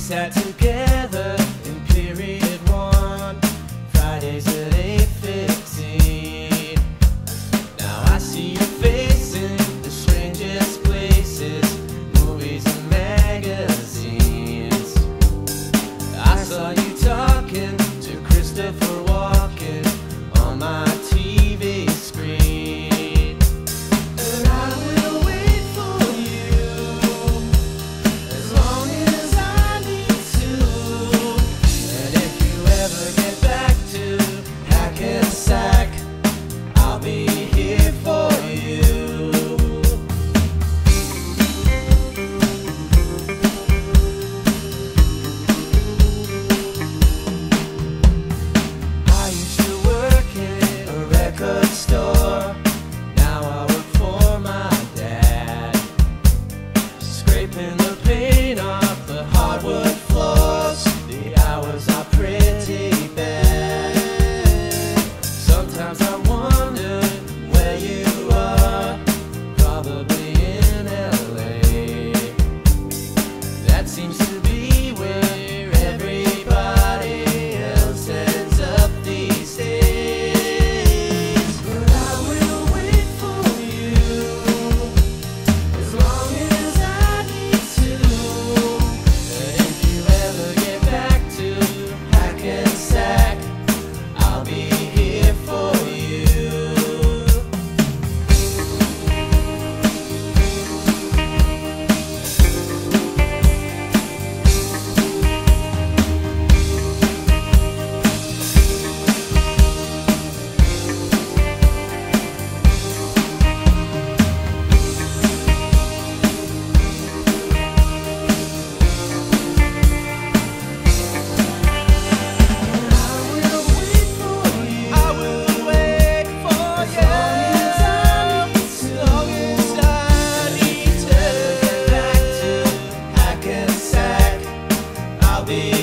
sat together I'll